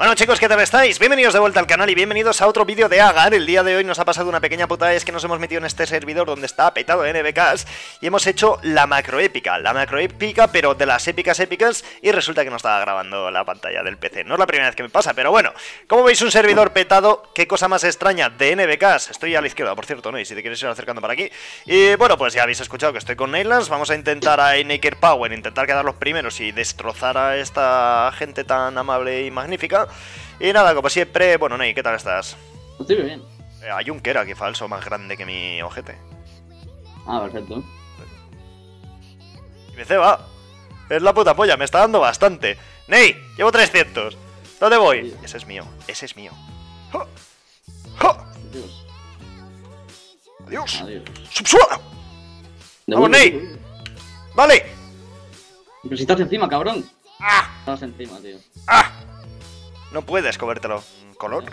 Bueno chicos, ¿qué tal estáis? Bienvenidos de vuelta al canal y bienvenidos a otro vídeo de Agar. El día de hoy nos ha pasado una pequeña putada Es que nos hemos metido en este servidor donde está petado NBKs Y hemos hecho la macroépica La macroépica, pero de las épicas épicas Y resulta que no estaba grabando la pantalla del PC No es la primera vez que me pasa, pero bueno Como veis un servidor petado, qué cosa más extraña De NBKs, estoy a la izquierda, por cierto, ¿no? Y si te quieres ir acercando para aquí. Y bueno, pues ya habéis escuchado que estoy con Neylands. Vamos a intentar a Naked Power, intentar quedar los primeros Y destrozar a esta gente tan amable y magnífica y nada, como siempre, bueno, Ney, ¿qué tal estás? Estoy bien. Eh, hay un Kera aquí falso más grande que mi ojete. Ah, perfecto. Y me ceba. Es la puta polla, me está dando bastante. Ney, llevo 300. ¿Dónde voy? Ese es mío, ese es mío. ¡Ja! Adiós. Adiós. Adiós. ¡Subsuela! ¡Vamos, Ney! ¡Vale! Pero si estás encima, cabrón. ¡Ah! Estás encima, tío. ¡Ah! No puedes comértelo. ¿Color?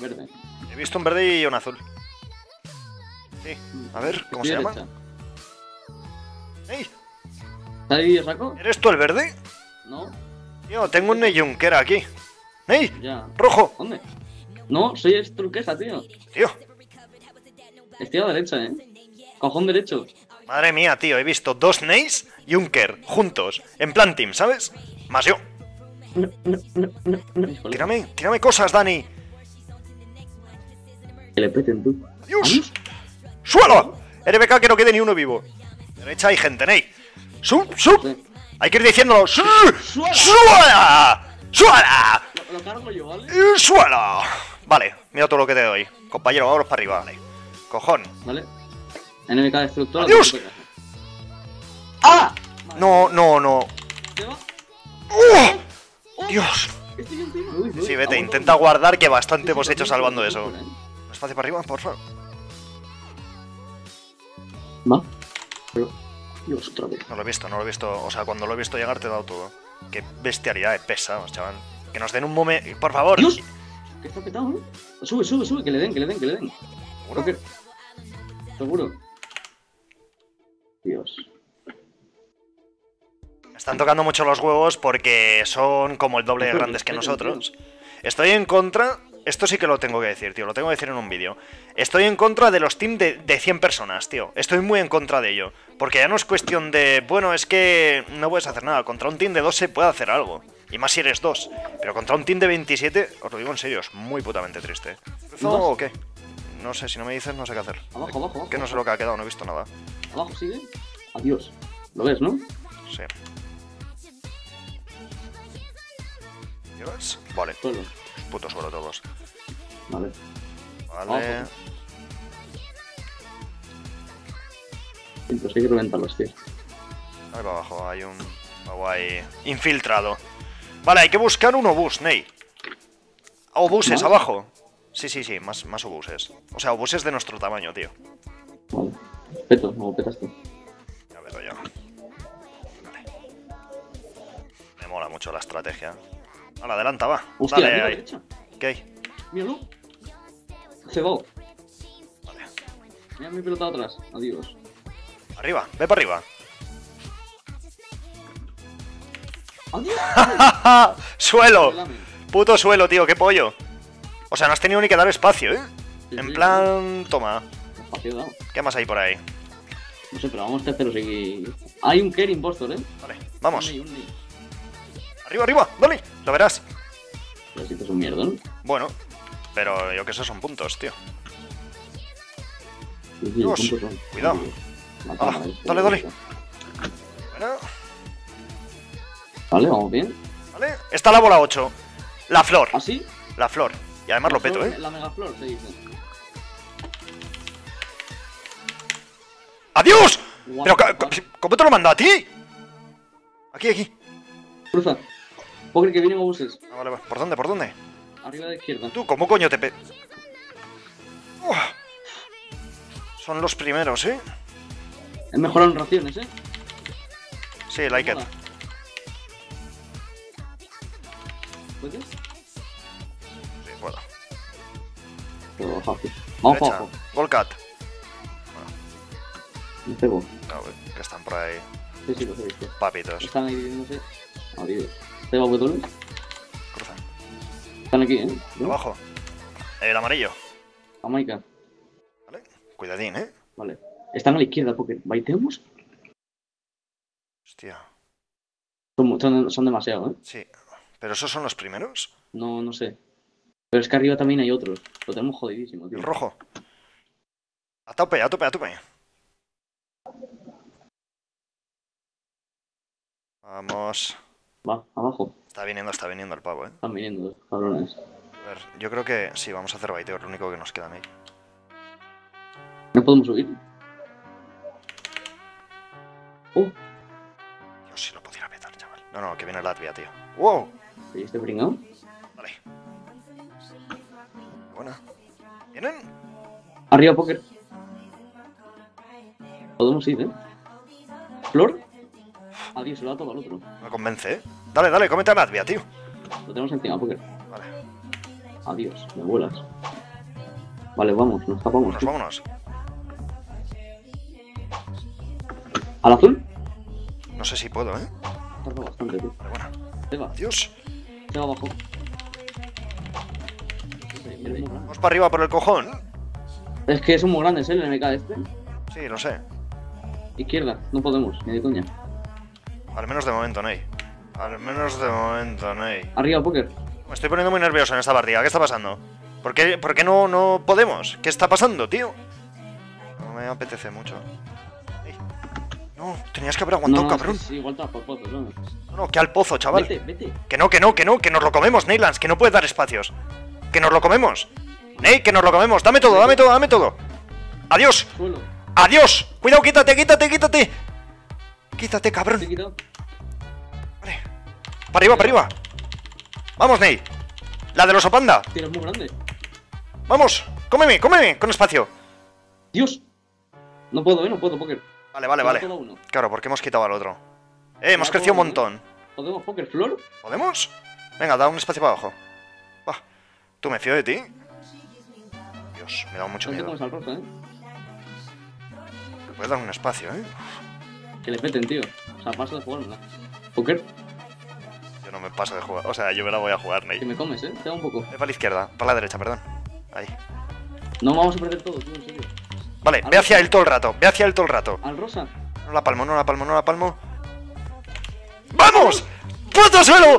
Verde. He visto un verde y un azul. Sí. A ver, ¿cómo se llama? ¡Ey! ¿Está ahí a saco? ¿Eres tú el verde? No, Tío, tengo un Ney Junker aquí. ¡Ney! ya. ¡Rojo! ¿Dónde? No, soy Estruqueja, tío. Tío, Estoy a la derecha, eh. Cojón derecho. madre mía, tío, he visto dos Neys y un Ker juntos, en plan team, ¿sabes? Más yo. Tírame, tírame cosas, Dani. Que le peten tú. ¡Dios! ¡Suelo! RBK que no quede ni uno vivo. Derecha hay gente, Ney. ¡Sub, sub! Hay que ir diciéndolo. ¡Suela! ¡Suela! Lo, lo cargo yo, ¿vale? ¡Y ¡Suela! Vale, mira todo lo que te doy. Compañero, vámonos para arriba, vale. Cojón. Vale. NBK destructora. ¡Adiós! Estruqueja. ¡Ah! No, no, no. ¿Te va? ¡Oh! ¡Dios! Estoy encima. Uy, uy. Sí, vete, intenta guardar que bastante Sí, hemos hecho salvando eso. sí, sí. Espacio para arriba, por favor. Va. Pero... Dios, otra vez. No lo he visto, no lo he visto. O sea, cuando lo he visto llegar te he dado todo. Qué bestialidad de pesa, chaval. Que nos den un momento. Por favor. Dios. Que está petado, ¿no? Sube, sube, sube, que le den, que le den, que le den. ¿Seguro? Seguro. Dios. Están tocando mucho los huevos porque son como el doble de grandes que nosotros. Estoy en contra. Esto sí que lo tengo que decir, tío. Lo tengo que decir en un vídeo. Estoy en contra de los teams de, de 100 personas, tío. Estoy muy en contra de ello. Porque ya no es cuestión de. Bueno, es que no puedes hacer nada. Contra un team de 2 se puede hacer algo. Y más si eres 2. Pero contra un team de 27, os lo digo en serio, es muy putamente triste. ¿Empezó o qué? No sé, si no me dices, no sé qué hacer. Abajo, abajo, abajo. Que no sé lo que ha quedado, no he visto nada. Abajo, sigue. Adiós. ¿Lo ves, no? Sí. Vale, puto suelo todos. Vale. Vale. Abajo. Sí, pues hay que reventarlos, tío. Ahí para abajo hay un guay infiltrado. Vale, hay que buscar un obús, Ney. Obuses, ¿Más? abajo. Sí, sí, sí, más, más obuses. O sea, obuses de nuestro tamaño, tío. Vale. Peto, no petas tú. Ya veo yo. Vale. Me mola mucho la estrategia. Ahora, adelanta, va. Hostia, Dale ahí. derecha. ¿Qué hay? Míralo. Cebado. Vale. Mira mi pelota atrás. Adiós. Arriba, ve para arriba. Adiós. ¡Suelo! Puto suelo, tío, qué pollo. O sea, no has tenido ni que dar espacio, ¿eh? Sí, En sí, plan, toma. Espacio. ¿Qué más hay por ahí? No sé, pero vamos terceros y... Hay un Kerry Impostor, ¿eh? Vale, vamos. Un un. Arriba, arriba, dale. Lo verás. Pero si esto es un mierda, ¿no? Bueno, pero yo que sé, son puntos, tío. Sí, sí, Dios, puntos son. cuidado. Ah, vale, dale, dale. Bueno, Vale, vamos bien. vale. Está la bola 8. La flor, ¿Así? la flor. Y además lo peto, ¿eh? La megaflor, se dice. ¡Adiós! Guau, Pero, guau. ¿cómo te lo manda a ti? Aquí, aquí. Cruza. Poker que vienen obuses. Ah, vale, vale. ¿Por dónde, por dónde? Arriba de izquierda. ¿Tú cómo coño te pe... Uah. Son los primeros, ¿eh? He mejorado en raciones, ¿eh? Sí, like it. Mola. ¿Puedes? Sí, puedo. Pero tío. Vamos Derecha. abajo. Golcat. Me pego. No, que están por ahí. Sí, sí, los he visto. Papitos. Están ahí dividiéndose. Adiós. ¿Te va a botones? Cruzan. Están aquí, ¿eh? ¿No? Abajo. El amarillo. Jamaica. ¿Vale? Cuidadín, ¿eh? Vale. Están a la izquierda, porque ¿baiteamos? Hostia. Son, son, son demasiado, ¿eh? Sí. ¿Pero esos son los primeros? No, no sé. Pero es que arriba también hay otros. Lo tenemos jodidísimo, tío. El rojo. A tope, a tope, a tope. Vamos. Va, abajo. Está viniendo, está viniendo el pavo, ¿eh? Están viniendo, cabrones. A ver, yo creo que sí, vamos a hacer baiteo, lo único que nos queda ahí. No podemos subir. Oh, Dios, si lo pudiera petar, chaval. No, no, que viene Latvia, tío. ¡Wow! ¿y este pringao? Vale. Buena. ¿Vienen? Arriba, póker. Podemos ir, ¿eh? ¿Flor? Adiós, se lo da todo al otro. Me convence, ¿eh? Dale, dale, cómete a Latvia, tío. Lo tenemos encima, póker. Vale, Adiós, me vuelas. Vale, vamos, nos escapamos. vámonos, tío. vámonos. ¿Al azul? No sé si puedo, ¿eh? Tarda bastante, tío. Vale, va, Adiós. abajo. Vamos para arriba por el cojón. Es que son muy grandes, ¿eh? El MK este. Sí, lo sé. Izquierda, no podemos, ni de coña. Al menos de momento, Ney. Al menos de momento, Ney. Arriba, póker. Me estoy poniendo muy nervioso en esta partida. ¿Qué está pasando? ¿Por qué, por qué no, no podemos? ¿Qué está pasando, tío? No me apetece mucho. Ey. No, tenías que haber aguantado, no, cabrón. Sí, igual por pozos, ¿no? No, no, que al pozo, chaval. Vete, vete. Que no, que no, que no, que nos lo comemos, Neylands, que no puedes dar espacios. Que nos lo comemos. Ney, que nos lo comemos. Dame todo, dame todo, dame todo. Adiós, adiós. Cuidado, quítate, quítate, quítate. Quítate, cabrón. Vale. Para arriba, para arriba. Vamos, Ney. La del oso panda. Tío, es muy grande. Vamos, cómeme, cómeme, con espacio. Dios. No puedo, ¿eh? No puedo, póker. Vale, vale, vale. Claro, porque hemos quitado al otro. Eh, hemos crecido un montón. ¿Podemos póker flor? ¿Podemos? Venga, da un espacio para abajo. Va. ¿Tú me fío de ti? Dios, me da mucho miedo. rosa, ¿eh? Me puedes dar un espacio, ¿eh? Que le peten, tío. O sea, paso de jugármela. Póker, Yo no me paso de jugar. O sea, yo me la voy a jugar, que Ney. me comes, ¿eh? Te da un poco. Eh, para la izquierda, para la derecha, perdón. Ahí. No vamos a perder todo, tío, en serio. Vale, ve hacia él todo el rato, ve hacia él todo el rato. Al rosa. No la palmo, no la palmo, no la palmo. ¡Vamos! ¡Puto suelo!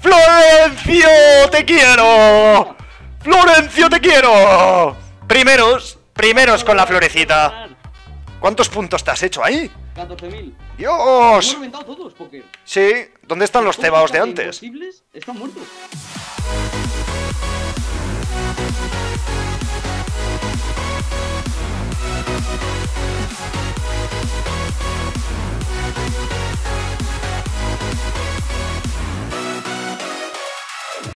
¡Florencio, te quiero! ¡Florencio, te quiero! Primeros, primeros con la florecita. ¿Cuántos puntos te has hecho ahí? 14.000. ¡Dios! Sí. ¿Dónde están los cebaos de antes? Están muertos.